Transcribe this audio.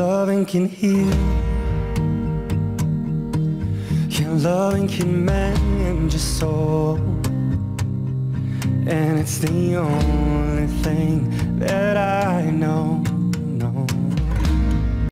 Loving can heal. Yeah, loving can mend your soul. And it's the only thing that I.